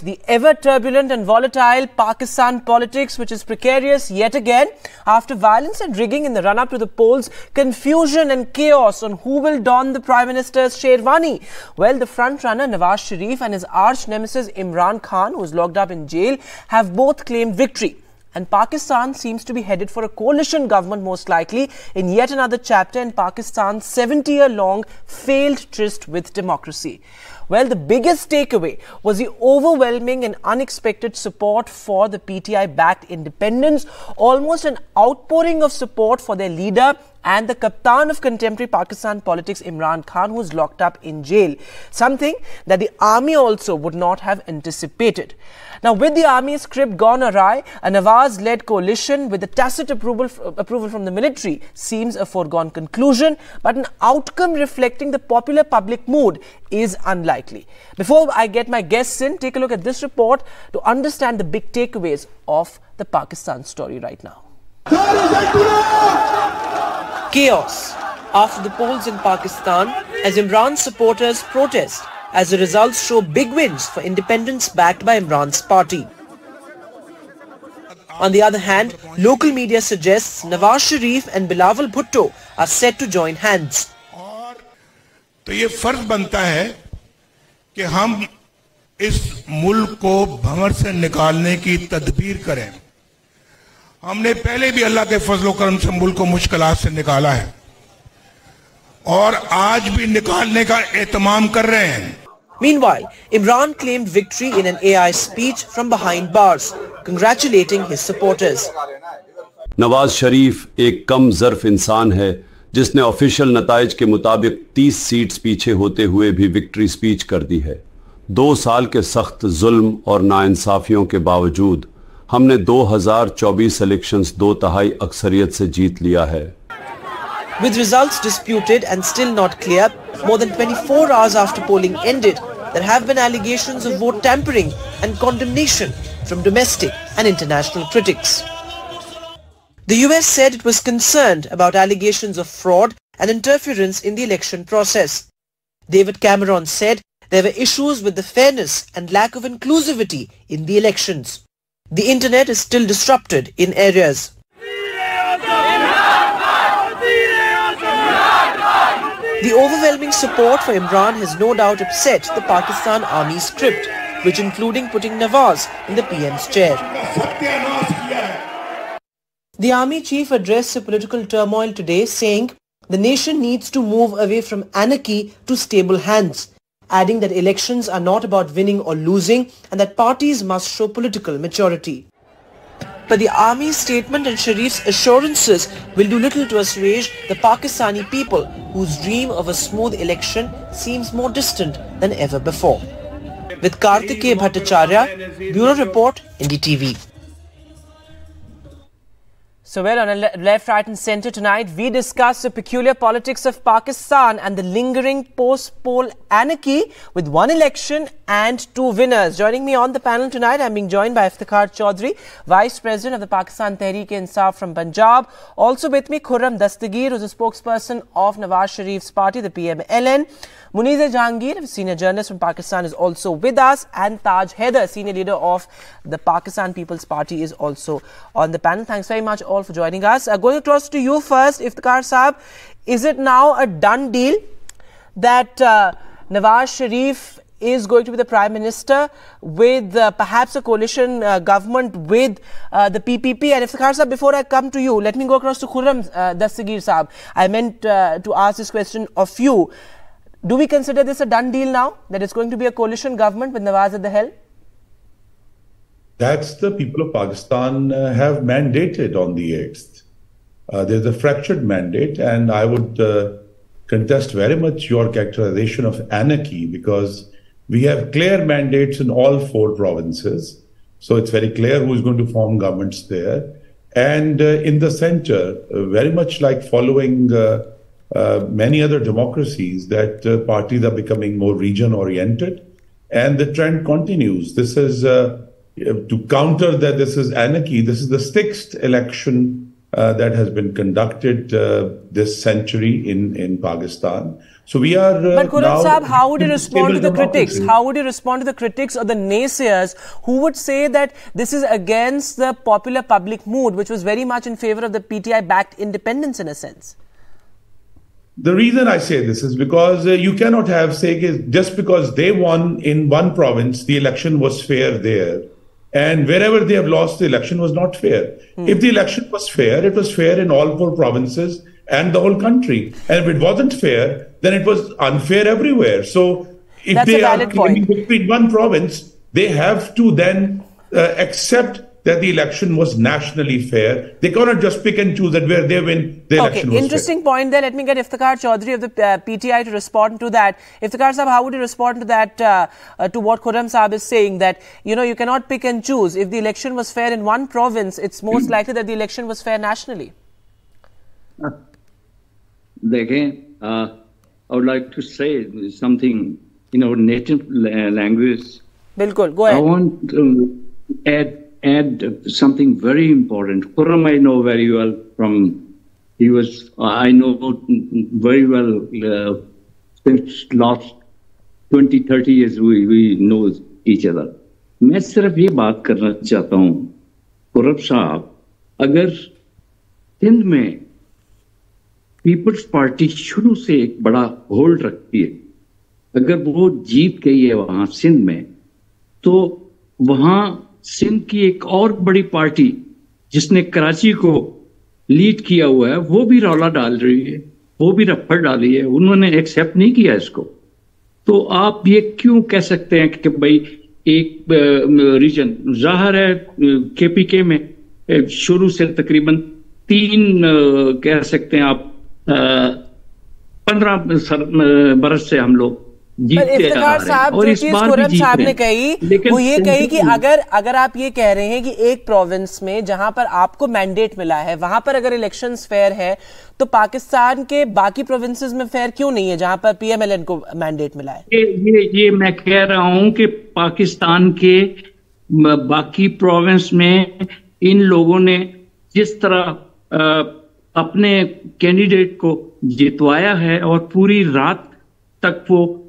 The ever turbulent and volatile Pakistan politics, which is precarious yet again after violence and rigging in the run up to the polls, confusion and chaos on who will don the Prime Minister's Sherwani. Well, the frontrunner Nawaz Sharif and his arch nemesis Imran Khan, who is locked up in jail, have both claimed victory. And Pakistan seems to be headed for a coalition government, most likely, in yet another chapter in Pakistan's 70 year long failed tryst with democracy. Well, the biggest takeaway was the overwhelming and unexpected support for the PTI backed independents, almost an outpouring of support for their leader and the captain of contemporary Pakistan politics, Imran Khan, who was locked up in jail. Something that the army also would not have anticipated. Now, with the army's script gone awry, a Nawaz led coalition with the tacit approval, approval from the military seems a foregone conclusion, but an outcome reflecting the popular public mood is unlikely. Before I get my guests in, take a look at this report to understand the big takeaways of the Pakistan story right now. Chaos after the polls in Pakistan as Imran supporters protest as the results show big wins for independents backed by Imran's party. On the other hand, local media suggests Nawaz Sharif and Bilawal Bhutto are set to join hands. तो ये फ़र्ज़ बनता है कि हम इस मुल्क को भंवर से निकालने की तदबीर करें हमने पहले भी अल्लाह के फजलो करम से मुल्क को मुश्किल से निकाला है। और आज भी निकालने का एहतमाम कर रहे हैं। Meanwhile, Imran claimed victory in an AI speech from behind bars, congratulating his supporters. Nawaz Sharif एक कम जर्फ इंसान है जिसने ऑफिशियल नतज के मुताबिक 30 सीट्स पीछे होते हुए भी विक्ट्री स्पीच कर दी है। दो साल के सख्त जुल्म और नाइंसाफियों के बावजूद हमने 2024 इलेक्शंस दो तहाई अक्सरियत से जीत लिया है With results disputed and still not clear, more than 24 hours after polling ended, there have been allegations of vote tampering and condemnation from domestic and international critics. The US said it was concerned about allegations of fraud and interference in the election process. David Cameron said there were issues with the fairness and lack of inclusivity in the elections. The internet is still disrupted in areas. The overwhelming support for Imran has no doubt upset the Pakistan Army script, which including putting Nawaz in the PM's chair. The army chief addressed the political turmoil today saying the nation needs to move away from anarchy to stable hands, adding that elections are not about winning or losing and that parties must show political maturity. But the army's statement and Sharif's assurances will do little to assuage the Pakistani people whose dream of a smooth election seems more distant than ever before. With Kartikeya Bhattacharya, Bureau Report, NDTV. So, well, on a le left, right, and centre tonight, we discuss the peculiar politics of Pakistan and the lingering post poll anarchy with one election and two winners. Joining me on the panel tonight, I'm being joined by Iftikhar Chaudhry, Vice President of the Pakistan Tehreek-e-Insaf from Punjab. Also with me, Khurram Dastagir, who's a spokesperson of Nawaz Sharif's party, the PMLN. Muniza Jahangir, a senior journalist from Pakistan, is also with us, and Taj Haider, senior leader of the Pakistan People's Party, is also on the panel. Thanks very much all for joining us. Uh, going across to you first, Iftikhar Saab, is it now a done deal that uh, Nawaz Sharif is going to be the prime minister with uh, perhaps a coalition uh, government with uh, the PPP. And if Saab, before I come to you, let me go across to Khurram uh, Dastagir Saab. I meant uh, to ask this question of you. Do we consider this a done deal now, that it's going to be a coalition government with Nawaz at the helm? That's the people of Pakistan uh, have mandated on the 8th. Uh, there's a fractured mandate, and I would uh, contest very much your characterization of anarchy because we have clear mandates in all four provinces. So it's very clear who is going to form governments there. And uh, in the center, uh, very much like following uh, many other democracies that parties are becoming more region oriented and the trend continues this is to counter that this is anarchy this is the sixth election uh, that has been conducted uh, this century in in pakistan So we are. Uh, but Khurram Saab, how would you respond to the democracy. critics? How would you respond to the critics or the naysayers who would say that this is against the popular public mood, which was very much in favor of the PTI backed independents in a sense? The reason I say this is because uh, you cannot have, say, just because they won in one province, the election was fair there. And wherever they have lost, the election was not fair. Hmm. If the election was fair, it was fair in all four provinces and the whole country. And if it wasn't fair, then it was unfair everywhere. So if That's they are claiming victory in one province, they have to then uh, accept that the election was nationally fair. They cannot just pick and choose that where they win, the okay, election was interesting fair. point there. Let me get Iftikhar Chaudhary of the uh, PTI to respond to that. Iftikhar Saab, how would you respond to that, uh, uh, to what Khurram Saab is saying, that, you know, you cannot pick and choose. If the election was fair in one province, it's most likely that the election was fair nationally. Again, uh, I would like to say something in our native language. Bilkul, go ahead. I want to add add something very important. Khurram I know very well from, he was, I know very well uh, since last 20, 30 years we, we know each other. मैं सिर्फ़ ये बात करना चाहता हूँ खुरब साहब अगर सिंध में पीपल्स पार्टी शुरू से एक बड़ा होल्ड रखती है अगर वो जीत गई है वहाँ सिंध में तो वहाँ सिंध की एक और बड़ी पार्टी जिसने कराची को लीड किया हुआ है, वो भी रौला डाल रही है, वो भी रफ्फड़ डाली है, उन्होंने एक्सेप्ट नहीं किया इसको। तो आप ये क्यों कह सकते हैं कि भाई एक रीजन ज़ाहिर है केपीके में शुरू से तकरीबन तीन कह सकते हैं आप पंद्रह बरस से हम लोग इफ्तार साहब जो चीज़ खुरम साहब ने कही वो ये कही कि अगर अगर आप ये कह रहे हैं कि एक प्रोविंस में जहाँ पर आपको मैंडेट मिला है वहाँ पर अगर इलेक्शंस फेयर है तो पाकिस्तान के बाकी प्रोविंसेस में फेयर क्यों नहीं है जहाँ पर पीएमएलएन को मैंडेट मिला है? ये ये ये मैं कह रहा हूँ कि पाकिस्तान के बाकी प्रोविंस में इन लोगों ने जिस तरह अपने कैंडिडेट को जितवाया है और पूरी रात तक वो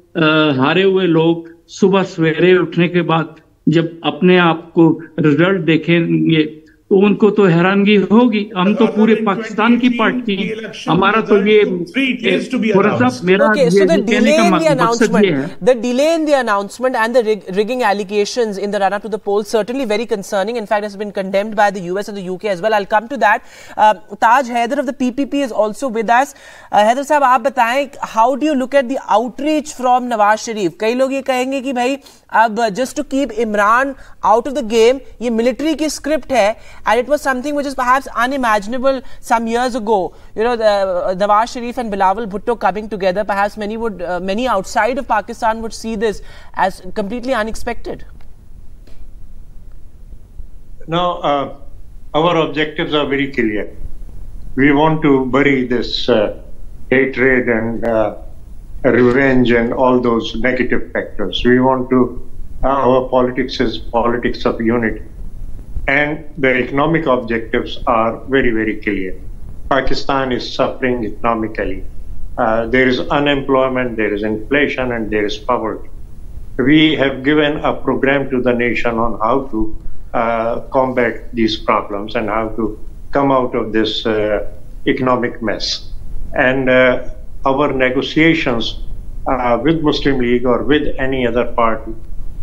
हारे हुए लोग सुबह सवेरे उठने के बाद जब अपने आप को रिज़ल्ट देखेंगे तो उनको तो हैरानगी होगी। हम तो पूरे पाकिस्तान की पार्टी हमारा तो ये मेरा delay in the announcement and rigging allegation in the run to the certainly very concerning in fact been condemned by the US and UK as well I come to that Taj Haider of the PPP is also with Haider साहब आप बताएँ how do you look at the outreach from Nawaz Sharif कई लोग ये कहेंगे कि भाई अब just to keep Imran out of the game ये मिलिट्री की स्क्रिप्ट है and it was something which is perhaps unimaginable some years ago. You know, the, uh, Nawaz Sharif and Bilawal Bhutto coming together. Perhaps many would, uh, many outside of Pakistan would see this as completely unexpected. Now, uh, our objectives are very clear. We want to bury this uh, hatred and uh, revenge and all those negative factors. We want to. our politics is politics of unity and the economic objectives are very, very clear. Pakistan is suffering economically. Uh, there is unemployment, there is inflation, and there is poverty. We have given a program to the nation on how to uh, combat these problems and how to come out of this uh, economic mess. And uh, our negotiations uh, with Muslim League or with any other party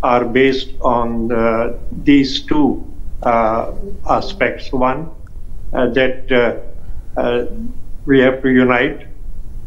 are based on uh, these two aspects. One, uh, that uh, we have to unite.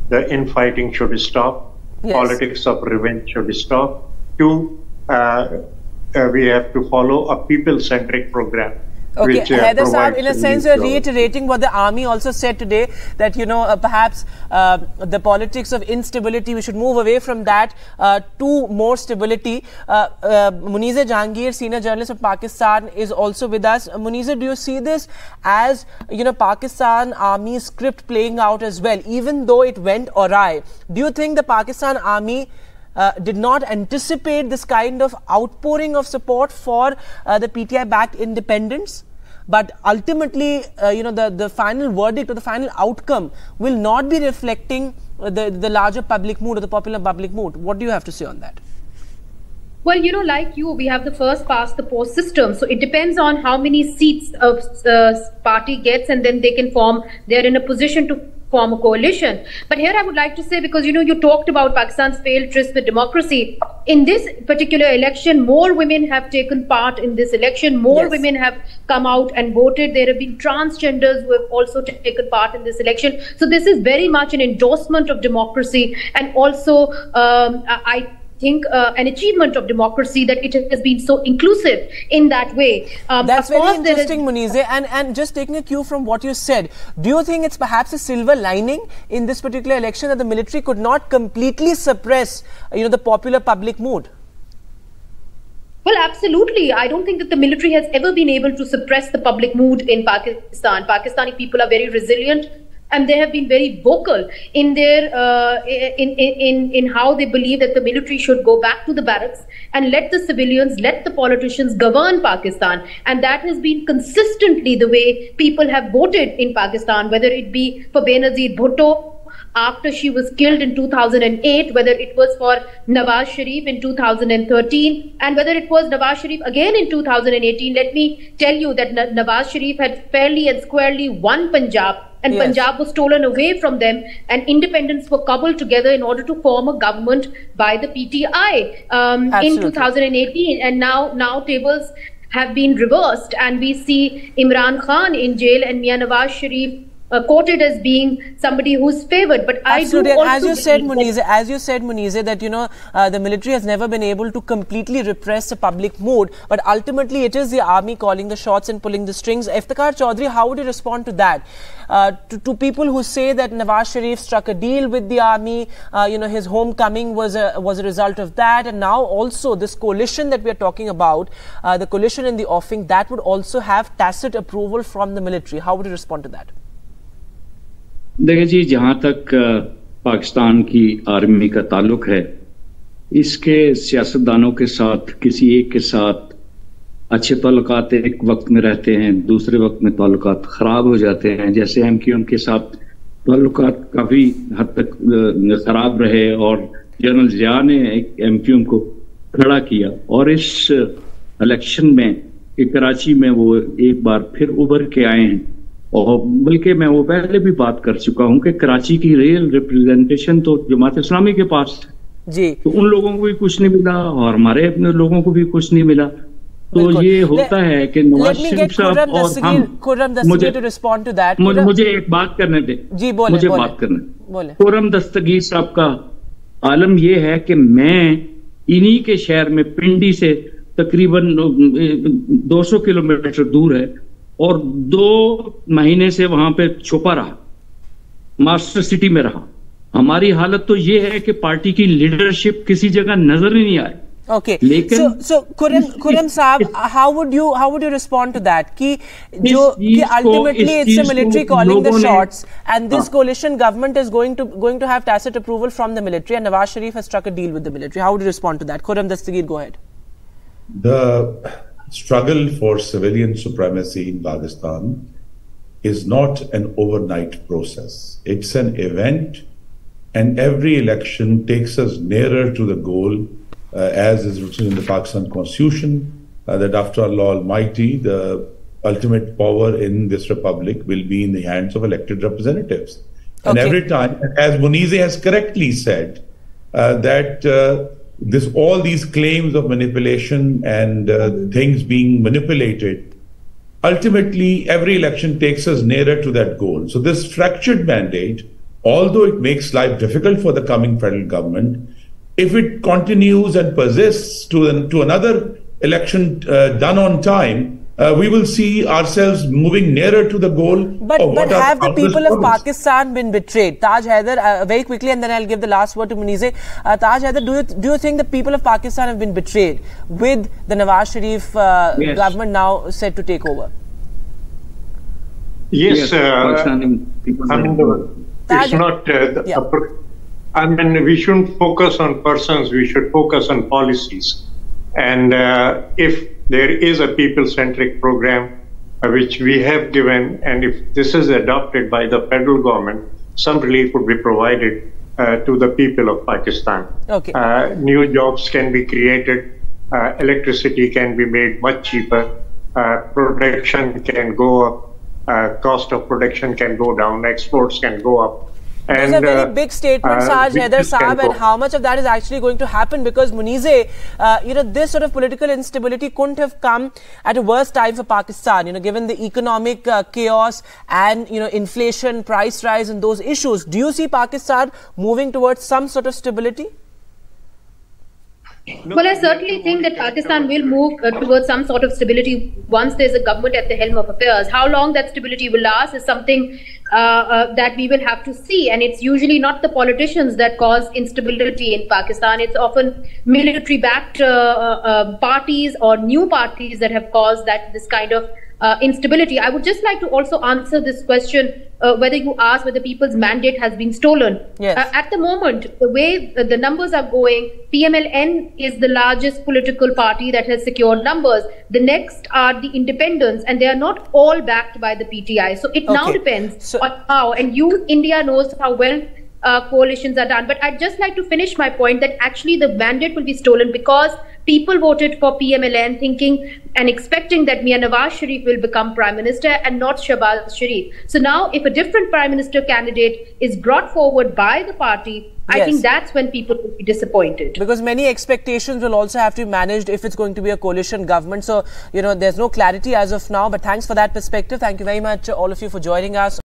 The infighting should stop. Yes. Politics of revenge should stop. Two, we have to follow a people-centric program Okay, uh, Saab, in a sense, you're reiterating what the army also said today that, you know, uh, perhaps uh, the politics of instability, we should move away from that uh, to more stability. Uh, uh, Muniza Jahangir, senior journalist of Pakistan, is also with us. Muniza, do you see this as, you know, Pakistan army script playing out as well, even though it went awry? Do you think the Pakistan army uh, did not anticipate this kind of outpouring of support for uh, the PTI backed independents? But ultimately uh, you know the the final verdict or the final outcome will not be reflecting uh, the, the larger public mood or the popular public mood. What do you have to say on that? Well, you know, like you, we have the first past the post system. So it depends on how many seats a uh, party gets, and then they can form. They're in a position to form a coalition. But here I would like to say, because you know, you talked about Pakistan's failed tryst with democracy. In this particular election, more women have taken part in this election. More Yes. women have come out and voted. There have been transgenders who have also taken part in this election. So this is very much an endorsement of democracy, and also um, I. Think uh, an achievement of democracy that it has been so inclusive in that way. Um, That's very course, there is- interesting, Munize. And and just taking a cue from what you said, do you think it's perhaps a silver lining in this particular election that the military could not completely suppress, you know, the popular public mood? Well, absolutely. I don't think that the military has ever been able to suppress the public mood in Pakistan. Pakistani people are very resilient. And they have been very vocal in their uh, in, in in in how they believe that the military should go back to the barracks and let the civilians, let the politicians govern Pakistan. And that has been consistently the way people have voted in Pakistan, whether it be for Benazir Bhutto after she was killed in 2008, whether it was for Nawaz Sharif in 2013, and whether it was Nawaz Sharif again in 2018. Let me tell you that Nawaz Sharif had fairly and squarely won Punjab, and Yes. Punjab was stolen away from them, and independents were cobbled together in order to form a government by the PTI um, in 2018. And now, now tables have been reversed, and we see Imran Khan in jail and Mia Nawaz Sharif uh, quoted as being somebody who's favored. But Absolutely. I do as you said, Munize, as you said, Munize, that you know uh, the military has never been able to completely repress the public mood, but ultimately it is the army calling the shots and pulling the strings. Iftikhar Chaudhry, how would you respond to that? Uh, to, to people who say that Nawaz Sharif struck a deal with the army, uh, you know, his homecoming was a was a result of that, and now also this coalition that we are talking about, uh, the coalition in the offing, that would also have tacit approval from the military. How would you respond to that? देखिए जी, जहाँ तक पाकिस्तान की army का ताल्लुक है, इसके सियासतदानों के साथ, किसी एक के साथ अच्छे ताल्लुकात एक वक्त में रहते हैं, दूसरे वक्त में ताल्लुकात खराब हो जाते हैं। जैसे एम क्यू एम के साथ ताल्लुकात काफ़ी हद तक खराब रहे और जनरल जिया ने एक एम क्यू एम को खड़ा किया और इस इलेक्शन में कराची में वो एक बार फिर उभर के आए हैं। और बल्कि मैं वो पहले भी बात कर चुका हूँ कि कराची की रियल रिप्रेजेंटेशन तो जमात इस्लामी के पास है। जी। तो उन लोगों को भी कुछ नहीं मिला और हमारे अपने लोगों को भी कुछ नहीं मिला। तो ये होता है कि नवाज़ शरीफ साहब और हम मुझे मुझे, मुझे एक बात करने दे। जी, बोले, मुझे बोले। बात करने। खुरम दस्तगीर साहब का आलम यह है कि मैं इन्हीं के शहर में पिंडी से तकरीबन 200 किलोमीटर दूर है। और दो महीने से वहाँ पे छुपा रहा मास्टर सिटी में रहा। हमारी हालत तो ये है कि पार्टी की लीडरशिप किसी जगह नज़र ही नहीं आई। ओके सो सो कुरम कुरम साहब how would you how would you respond to that कि जो कि ultimately it's a military calling the shots and this coalition government is going to going to have tacit approval from the military and Nawaz Sharif has struck a deal with the military how would you respond to that Khurram Dastgir go ahead the struggle for civilian supremacy in Pakistan is not an overnight process. It's an event, and every election takes us nearer to the goal, uh, as is written in the Pakistan Constitution, uh, that after Allah Almighty, the ultimate power in this republic will be in the hands of elected representatives. And every time, as Munize has correctly said, uh, that uh, this all these claims of manipulation and uh, things being manipulated ultimately every election takes us nearer to that goal. So this fractured mandate although it makes life difficult for the coming federal government if it continues and persists to, to another election uh, done on time uh, we will see ourselves moving nearer to the goal But, of but have the countless people of. Pakistan been betrayed? Taj Haider, uh, very quickly, and then I'll give the last word to Munize. Uh, Taj Haider, do you, do you think the people of Pakistan have been betrayed with the Nawaz Sharif uh, Yes. government now set to take over? Yes, uh, Pakistani people I mean, it's Taj- not. Uh, the, Yeah. I mean, we shouldn't focus on persons. We should focus on policies. And uh, if there is a people-centric program uh, which we have given, and if this is adopted by the federal government, some relief would be provided uh, to the people of Pakistan. Okay. Uh, new jobs can be created. Uh, electricity can be made much cheaper. Uh, production can go up. Uh, cost of production can go down. Exports can go up. Those And, are very uh, big statements, uh, Saj, business Saab, and how much of that is actually going to happen because Munize, uh, you know, this sort of political instability couldn't have come at a worse time for Pakistan, you know, given the economic uh, chaos and, you know, inflation, price rise, and those issues. Do you see Pakistan moving towards some sort of stability? Well, I certainly think that Pakistan will move uh, towards some sort of stability once there's a government at the helm of affairs. How long that stability will last is something uh, uh, that we will have to see. And it's usually not the politicians that cause instability in Pakistan. It's often military-backed uh, uh, parties or new parties that have caused that this kind of uh, instability. I would just like to also answer this question uh, whether you ask whether people's mandate has been stolen. Yes. Uh, at the moment, the way uh, the numbers are going, PMLN is the largest political party that has secured numbers. The next are the independents, and they are not all backed by the PTI. So it now depends So- on how, and you, India, knows how well. Uh, coalitions are done, but I'd just like to finish my point that actually the mandate will be stolen because people voted for PMLN thinking and expecting that Mia Nawaz Sharif will become prime minister and not Shahbaz Sharif. So now, if a different prime minister candidate is brought forward by the party, I Yes. think that's when people will be disappointed. Because many expectations will also have to be managed if it's going to be a coalition government. So, you know, there's no clarity as of now. But thanks for that perspective. Thank you very much, all of you, for joining us.